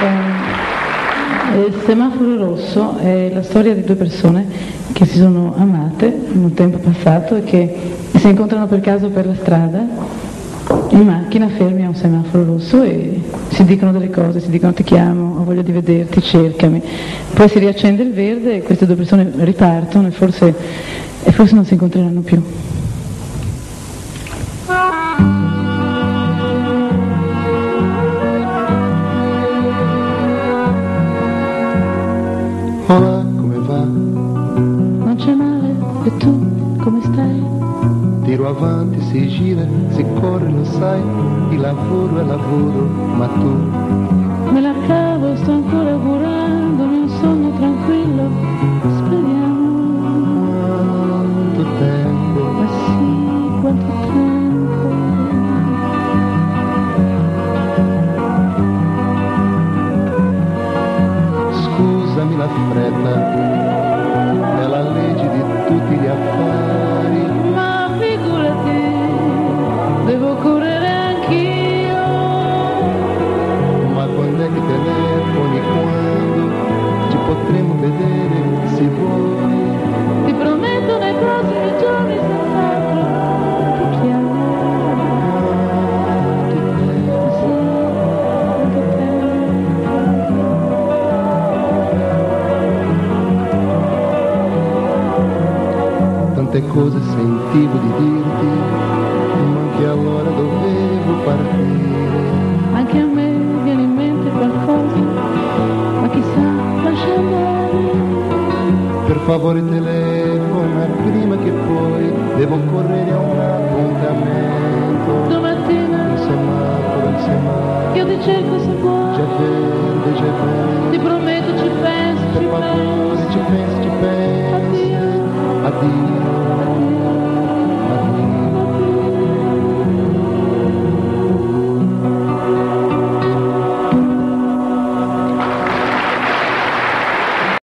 Eh, il semaforo rosso è la storia di due persone che si sono amate in un tempo passato e che si incontrano per caso per la strada in macchina fermi a un semaforo rosso e si dicono delle cose, si dicono ti chiamo, ho voglia di vederti, cercami. Poi si riaccende il verde e queste due persone ripartono e forse, e forse non si incontreranno più. E tu come stai? Tiro avanti, si gira, si corre, lo sai, il lavoro è lavoro, ma tu Me la cavo, sto ancora curando, non sono tranquillo, speriamo. quanto tempo Ma sì, quanto tempo. Scusami la fretta, potremo vedere se vuoi? Ti prometto nei prossimi giorni senz'altro ti chiamo. Tante cose sentivo di dirti, ma che allora dovevo partire. Favore telefona prima che poi devo correre a un appuntamento. Domattina Il semaforo, il semaforo, io ti cerco se vuoi. già verde, già verde. Ti prometto ci penso, ci Per favore penso. ci pensi, ci pensi. Addio.